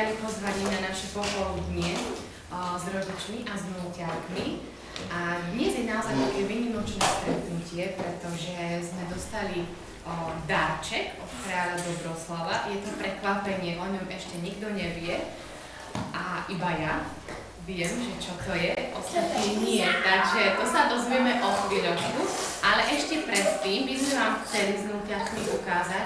prijali pozvanie na naše popoludnie s rodičmi a s vnúťakmi. A dnes je naozaj také vynimočné stretnutie, pretože sme dostali o, darček od kráľa Dobroslava. Je to prekvapenie, o ňom ešte nikto nevie. A iba ja viem, že čo to je, ostatní nie. Takže to sa dozvieme o chvíľočku. Ale ešte predtým by sme vám chceli s vnúťakmi ukázať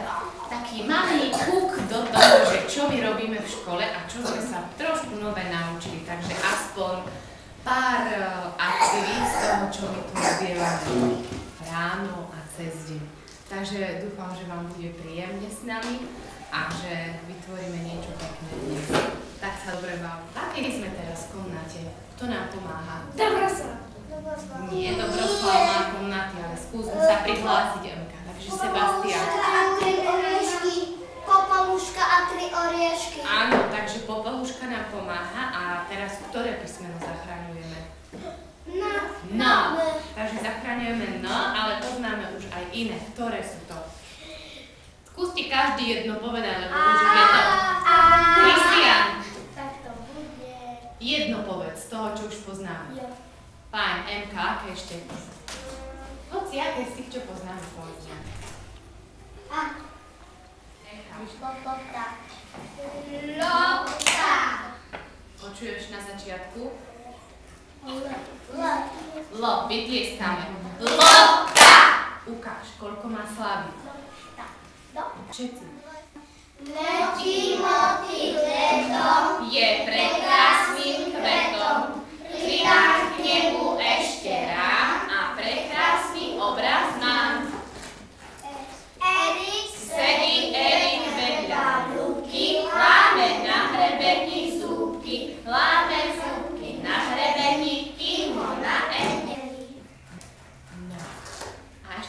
taký malý kúk do toho, že čo my robíme v škole a čo sme sa trošku nové naučili. Takže aspoň pár uh, aktivít z toho, čo my tu robievame ráno a cez deň. Takže dúfam, že vám bude príjemne s nami a že vytvoríme niečo pekné dnes. Tak sa dobre vám. V akej sme teraz komnate? Kto nám pomáha? Dobroslav. Nie, Dobroslav má komnaty, ale skúsme sa prihlásiť, Emka. Takže Sebastian. Popaluška a tri oriešky. Áno, takže Popeluška nám pomáha a teraz ktoré písmeno zachraňujeme? No. No. Takže zachraňujeme no, ale poznáme už aj iné. Ktoré sú to? Skúste každý jedno povedať, lebo už je to. Kristian, Tak to bude. jedno povedz z toho, čo už poznáme. Jo. Fajn, MK, ešte? Hoci aké z tých, čo poznáme, povedz nám. A. Popoka. Lopta. Počuješ na začiatku? L. Lo, vytlieskame. Lopta! Ukáž, koľko má slavy. Všetci. Letí motýl letom. Je prekrásnym kvetom. Pridám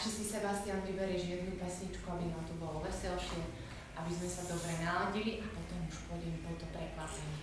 Ešte si Sebastian vyberieš jednu pesničku, aby nám tu bolo veselšie, aby sme sa dobre naladili a potom už pôjdeme po to prekvapenie.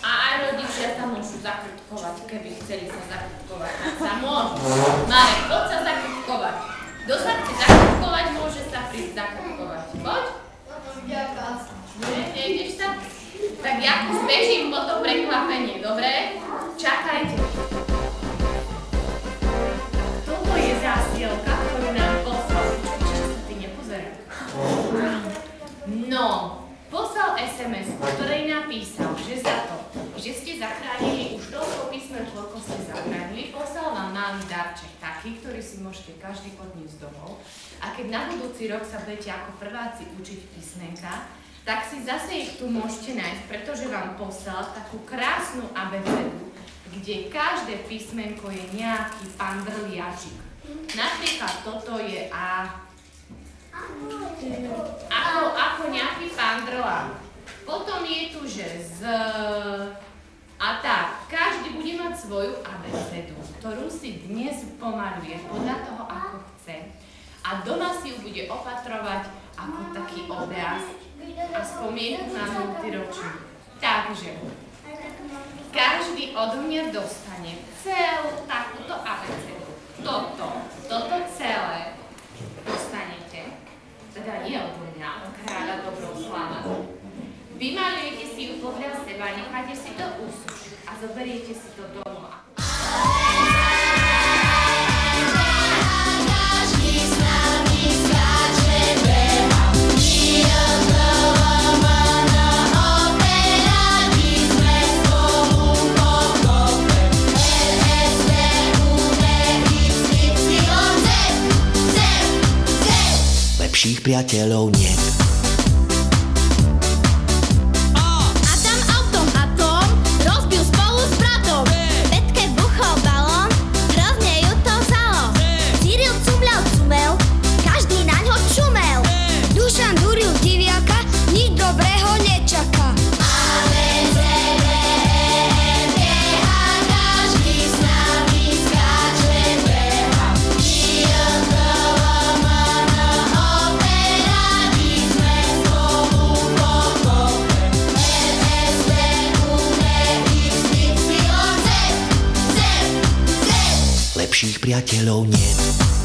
A aj rodičia sa môžu zakrtkovať, keby chceli sa zakrtkovať. Tak sa môžu. Marek, poď sa zakrtkovať. Kto sa chce zakrtkovať, môže sa prísť zakrtkovať. Poď. Nie, nejdeš sa? Tak ja už bežím po to prekvapenie, dobre? Čakajte. Toto je zásielka, ktorú nám poslal. Čo sa ty nepozerá? No, SMS, ktorej napísal, že za to, že ste zachránili už toľko písmen, koľko ste zachránili, poslal vám malý darček, taký, ktorý si môžete každý odniesť domov. A keď na budúci rok sa budete ako prváci učiť písmenka, tak si zase ich tu môžete nájsť, pretože vám poslal takú krásnu abecedu, kde každé písmenko je nejaký pandrliačik. Napríklad toto je A, ako, ako nejaký pandrlák. Potom je tu, že z... A tak, každý bude mať svoju abecedu, ktorú si dnes pomaluje podľa toho, ako chce. A doma si ju bude opatrovať ako taký obraz a spomienku na minulý ročník. Takže, každý odo mňa dostane celú takúto abecedu. Toto, toto celé dostanete teda nie od mňa, od kráľa Dobroslava. Vymalujete si ju podľa seba, necháte si to usušiť a zoberiete si to domov. Lepších priateľov nie. przyjacielu nie.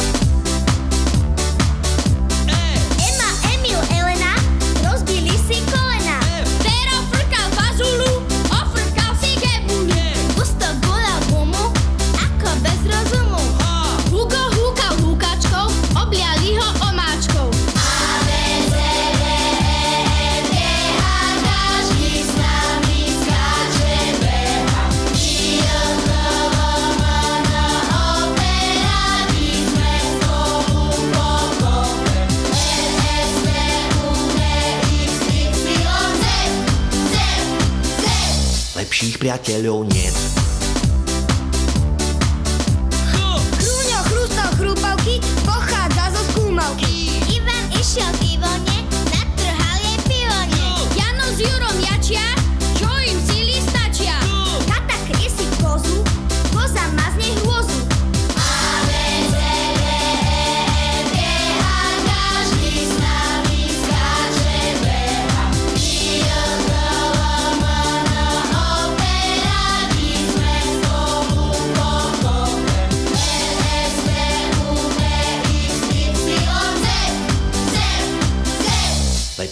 lepších priateľov niet.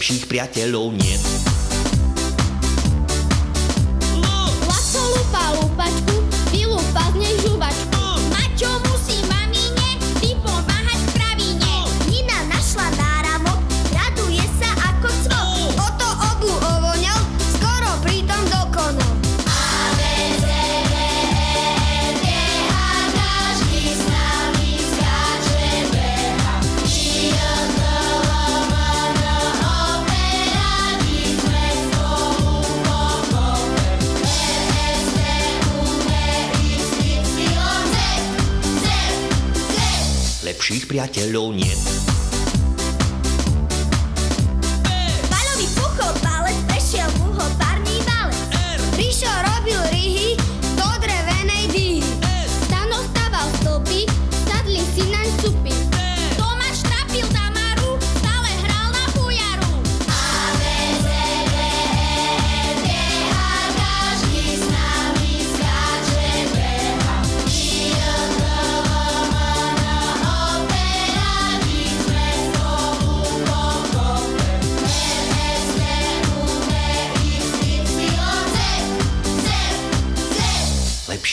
lepších priateľov nie. priateľov nie.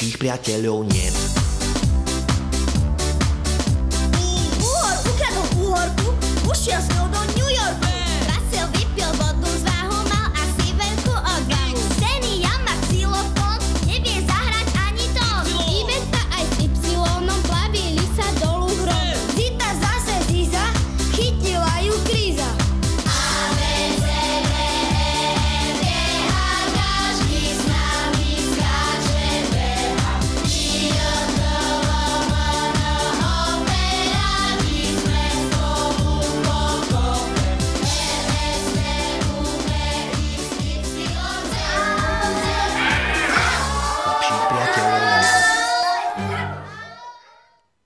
najbližších priateľov nie.